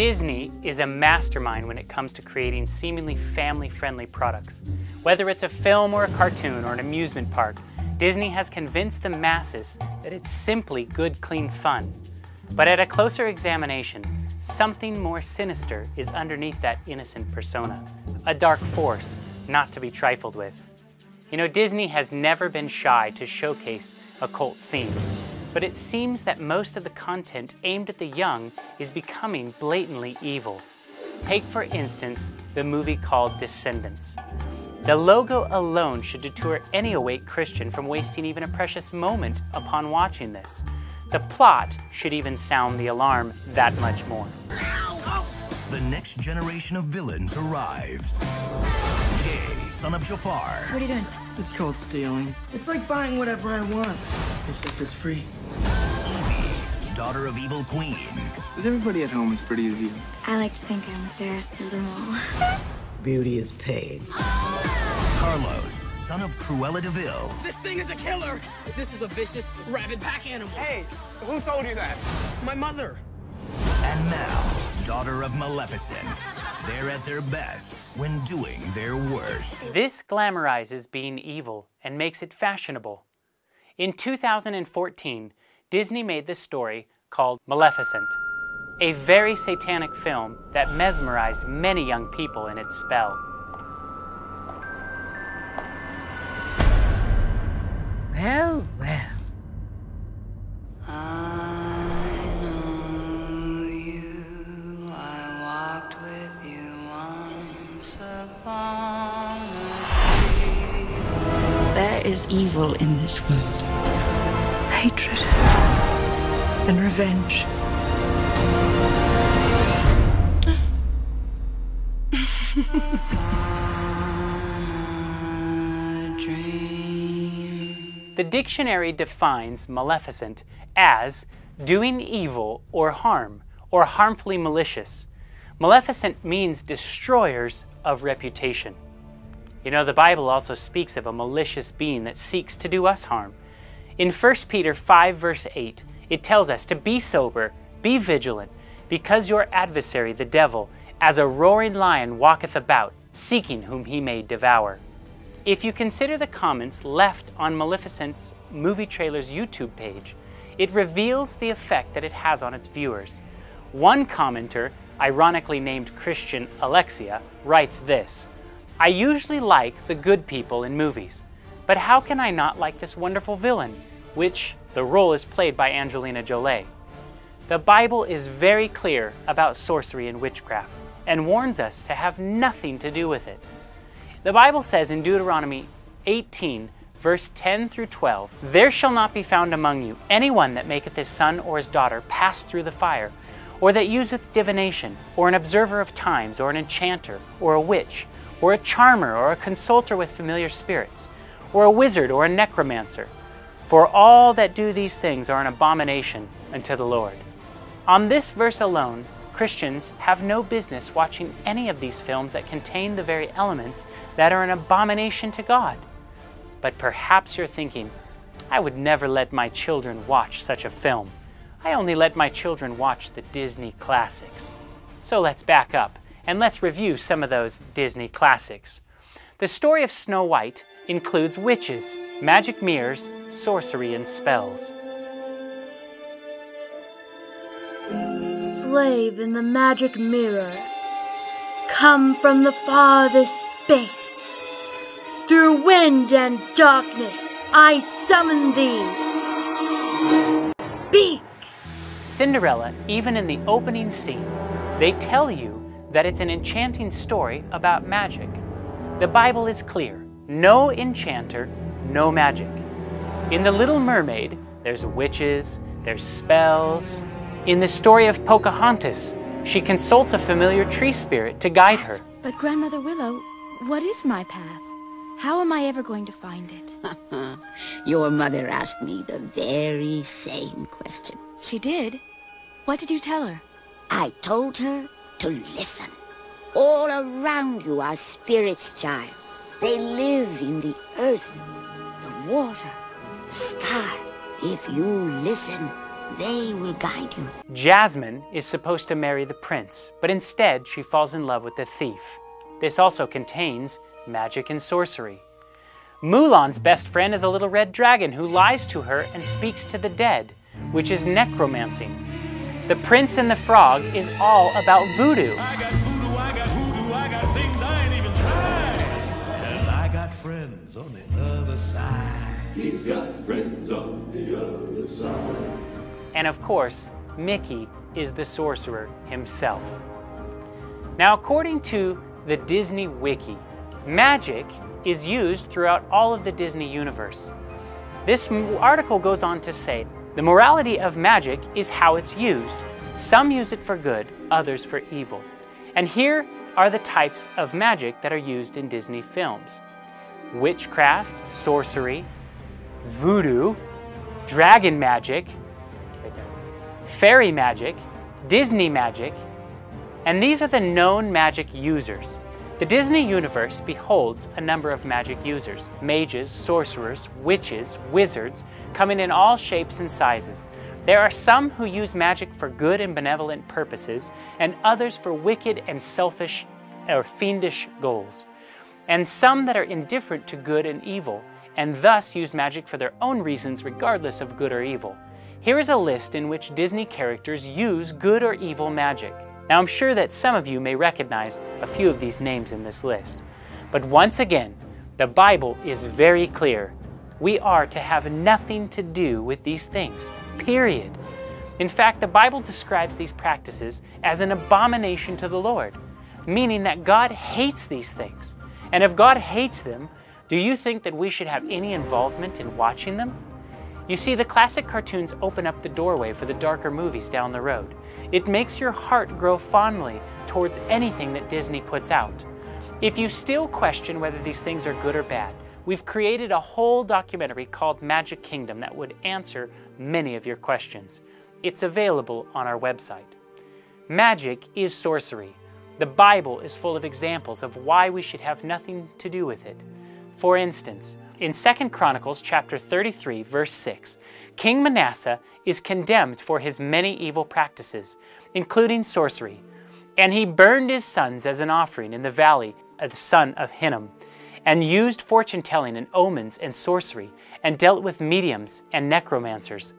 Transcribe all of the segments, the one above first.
Disney is a mastermind when it comes to creating seemingly family friendly products. Whether it's a film or a cartoon or an amusement park, Disney has convinced the masses that it's simply good, clean fun. But at a closer examination, something more sinister is underneath that innocent persona. A dark force, not to be trifled with. You know, Disney has never been shy to showcase occult themes, but it seems that most of the content aimed at the young is becoming blatantly evil. Take, for instance, the movie called Descendants. The logo alone should deter any awake Christian from wasting even a precious moment upon watching this. The plot should even sound the alarm that much more. The next generation of villains arrives. Jay, son of Jafar. What are you doing? It's called stealing. It's like buying whatever I want, except it's free. Evie, daughter of Evil Queen. Is everybody at home as pretty as you? I like to think I'm the fairest of them all. Beauty is paid. Carlos, son of Cruella de Vil. This thing is a killer! This is a vicious, rabid pack animal. Hey, who told you that? My mother. And now, daughter of Maleficent. They're at their best when doing their worst. This glamorizes being evil and makes it fashionable. In 2014, Disney made this story called Maleficent, a very satanic film that mesmerized many young people in its spell. Well, well. I know you. I walked with you once upon a dream. There is evil in this world. Hatred and revenge. The dictionary defines maleficent as doing evil or harm, or harmfully malicious. Maleficent means destroyers of reputation. You know, the Bible also speaks of a malicious being that seeks to do us harm. In 1 Peter 5, verse 8, it tells us to be sober, be vigilant, because your adversary, the devil, as a roaring lion walketh about, seeking whom he may devour. If you consider the comments left on Maleficent's movie trailer's YouTube page, it reveals the effect that it has on its viewers. One commenter, ironically named Christian Alexia, writes this I usually like the good people in movies, but how can I not like this wonderful villain, which the role is played by Angelina Jolie? The Bible is very clear about sorcery and witchcraft and warns us to have nothing to do with it. The Bible says in Deuteronomy 18, verse 10 through 12, There shall not be found among you any one that maketh his son or his daughter pass through the fire, or that useth divination, or an observer of times, or an enchanter, or a witch, or a charmer, or a consulter with familiar spirits, or a wizard, or a necromancer. For all that do these things are an abomination unto the Lord. On this verse alone, Christians have no business watching any of these films that contain the very elements that are an abomination to God. But perhaps you're thinking, I would never let my children watch such a film. I only let my children watch the Disney classics. So let's back up and let's review some of those Disney classics. The story of Snow White includes witches, magic mirrors, sorcery, and spells. slave in the magic mirror. Come from the farthest space. Through wind and darkness, I summon thee. Speak! Cinderella, even in the opening scene, they tell you that it's an enchanting story about magic. The Bible is clear no enchanter, no magic. In The Little Mermaid, there's witches, there's spells. In the story of Pocahontas, she consults a familiar tree spirit to guide her. But Grandmother Willow, what is my path? How am I ever going to find it? Your mother asked me the very same question. She did? What did you tell her? I told her to listen. All around you are spirits, child. They live in the earth, the water, the sky. If you listen, They will guide you. Jasmine is supposed to marry the prince, but instead she falls in love with the thief. This also contains magic and sorcery. Mulan's best friend is a little red dragon who lies to her and speaks to the dead, which is necromancing. The Prince and the Frog is all about voodoo. Other side. He's got friends on the other side. And of course, Mickey is the sorcerer himself. Now, according to the Disney Wiki, magic is used throughout all of the Disney universe. This article goes on to say the morality of magic is how it's used. Some use it for good, others for evil. And here are the types of magic that are used in Disney films witchcraft, sorcery, voodoo, dragon magic, fairy magic, Disney magic, and these are the known magic users. The Disney universe beholds a number of magic users mages, sorcerers, witches, wizards, coming in all shapes and sizes. There are some who use magic for good and benevolent purposes, and others for wicked and selfish or fiendish goals. And some that are indifferent to good and evil, and thus use magic for their own reasons regardless of good or evil. Here is a list in which Disney characters use good or evil magic. Now, I'm sure that some of you may recognize a few of these names in this list. But once again, the Bible is very clear. We are to have nothing to do with these things, period. In fact, the Bible describes these practices as an abomination to the Lord, meaning that God hates these things. And if God hates them, do you think that we should have any involvement in watching them? You see, the classic cartoons open up the doorway for the darker movies down the road. It makes your heart grow fondly towards anything that Disney puts out. If you still question whether these things are good or bad, we've created a whole documentary called Magic Kingdom that would answer many of your questions. It's available on our website. Magic is sorcery. The Bible is full of examples of why we should have nothing to do with it. For instance, in 2 Chronicles chapter 33 verse 6, King Manasseh is condemned for his many evil practices, including sorcery, and he burned his sons as an offering in the valley of the son of Hinnom, and used fortune telling and omens and sorcery, and dealt with mediums and necromancers.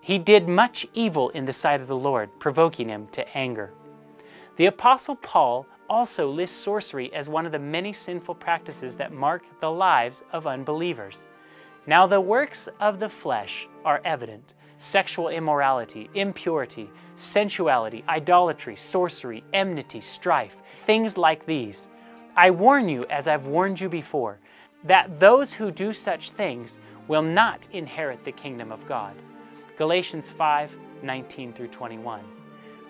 He did much evil in the sight of the Lord, provoking him to anger. The Apostle Paul also lists sorcery as one of the many sinful practices that mark the lives of unbelievers. Now, the works of the flesh are evident sexual immorality, impurity, sensuality, idolatry, sorcery, enmity, strife, things like these. I warn you, as I've warned you before, that those who do such things will not inherit the kingdom of God. Galatians 5 19 through 21.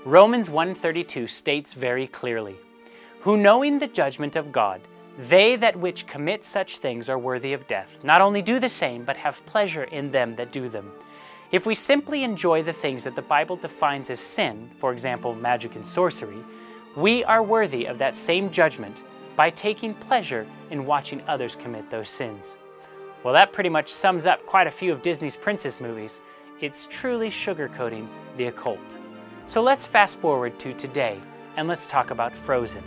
Romans 1:32 states very clearly, who knowing the judgment of God, they that which commit such things are worthy of death, not only do the same, but have pleasure in them that do them. If we simply enjoy the things that the Bible defines as sin, for example, magic and sorcery, we are worthy of that same judgment by taking pleasure in watching others commit those sins. Well, that pretty much sums up quite a few of Disney's princess movies. It's truly sugarcoating the occult. So let's fast forward to today and let's talk about Frozen.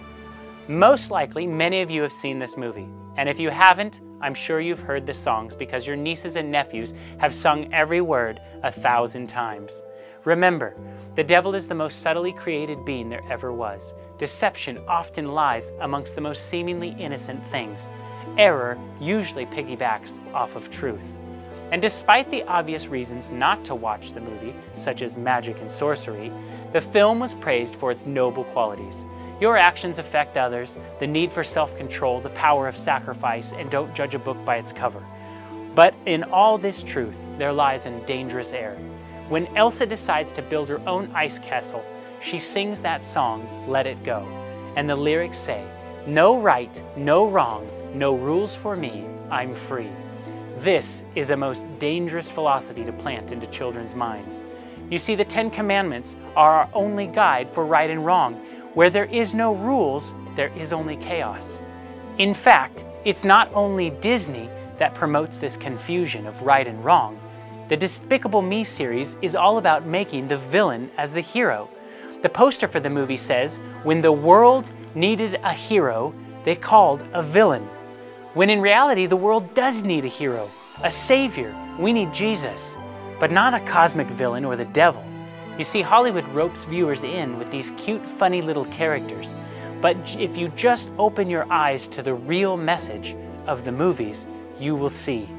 Most likely, many of you have seen this movie. And if you haven't, I'm sure you've heard the songs because your nieces and nephews have sung every word a thousand times. Remember, the devil is the most subtly created being there ever was. Deception often lies amongst the most seemingly innocent things. Error usually piggybacks off of truth. And despite the obvious reasons not to watch the movie, such as magic and sorcery, the film was praised for its noble qualities. Your actions affect others, the need for self control, the power of sacrifice, and don't judge a book by its cover. But in all this truth, there lies a dangerous error. When Elsa decides to build her own ice castle, she sings that song, Let It Go. And the lyrics say, No right, no wrong, no rules for me, I'm free. This is a most dangerous philosophy to plant into children's minds. You see, the Ten Commandments are our only guide for right and wrong, where there is no rules, there is only chaos. In fact, it's not only Disney that promotes this confusion of right and wrong, The Despicable Me series is all about making the villain as the hero. The poster for the movie says, when the world needed a hero, they called a villain. When in reality, the world does need a hero, a savior. We need Jesus, but not a cosmic villain or the devil. You see, Hollywood ropes viewers in with these cute, funny little characters. But if you just open your eyes to the real message of the movies, you will see.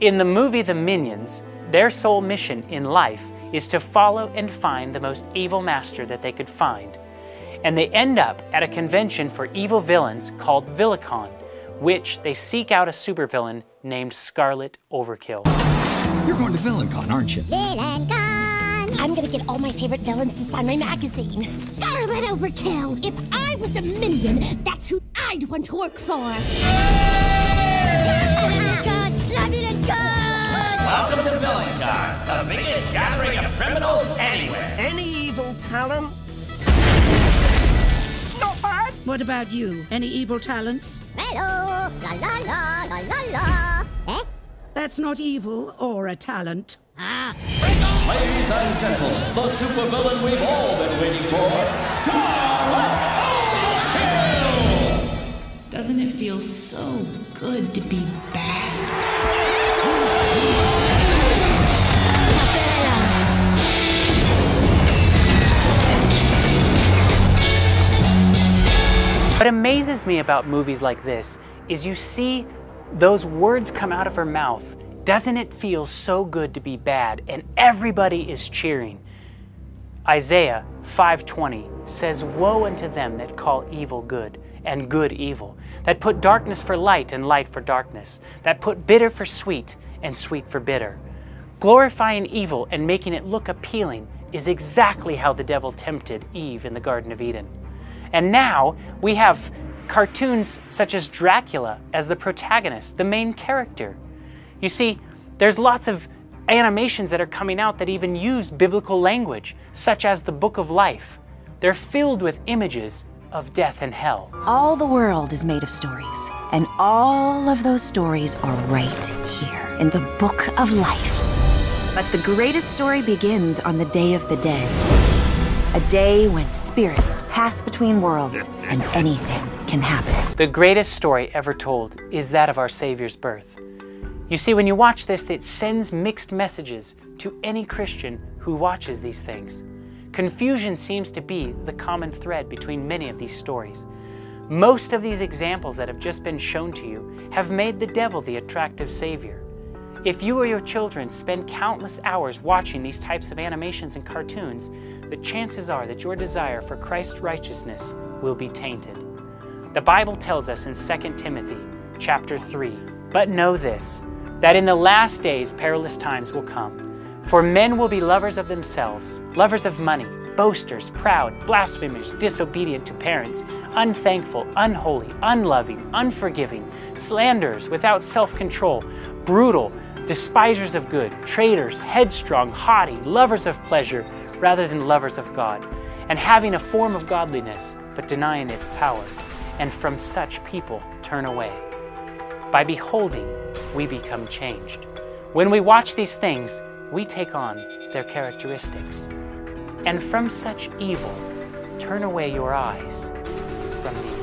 In the movie The Minions, their sole mission in life is to follow and find the most evil master that they could find. And they end up at a convention for evil villains called VillainCon, which they seek out a supervillain named Scarlet Overkill. You're going to VillainCon, aren't you? VillainCon! I'm gonna get all my favorite villains to sign my magazine. Scarlet Overkill! If I was a minion, that's who I'd want to work for! God, love it and God! Welcome to VillainCon, the biggest gathering of criminals anywhere. Any evil talents? Not bad. What about you? Any evil talents? Hello! La la la la la la! Eh? That's not evil or a talent. Ah! Ladies and gentlemen, the supervillain we've all been waiting for, Scarlet Overkill! Doesn't it feel so good to be bad? What amazes me about movies like this is you see those words come out of her mouth. Doesn't it feel so good to be bad? And everybody is cheering. Isaiah 5:20 says, "Woe unto them that call evil good and good evil, that put darkness for light and light for darkness, that put bitter for sweet and sweet for bitter." Glorifying evil and making it look appealing is exactly how the devil tempted Eve in the Garden of Eden. And now we have cartoons such as Dracula as the protagonist, the main character. You see, there's lots of animations that are coming out that even use biblical language, such as the Book of Life. They're filled with images of death and hell. All the world is made of stories, and all of those stories are right here in the Book of Life. But the greatest story begins on the Day of the Dead. A day when spirits pass between worlds and anything can happen. The greatest story ever told is that of our Savior's birth. You see, when you watch this, it sends mixed messages to any Christian who watches these things. Confusion seems to be the common thread between many of these stories. Most of these examples that have just been shown to you have made the devil the attractive Savior. If you or your children spend countless hours watching these types of animations and cartoons, the chances are that your desire for Christ's righteousness will be tainted. The Bible tells us in 2 Timothy chapter 3, But know this, that in the last days perilous times will come. For men will be lovers of themselves, lovers of money, boasters, proud, blasphemers, disobedient to parents, unthankful, unholy, unloving, unforgiving, slanderers, without self-control, brutal, despisers of good, traitors, headstrong, haughty, lovers of pleasure rather than lovers of God, and having a form of godliness, but denying its power. And from such people turn away. By beholding, we become changed. When we watch these things, we take on their characteristics. And from such evil, turn away your eyes from these.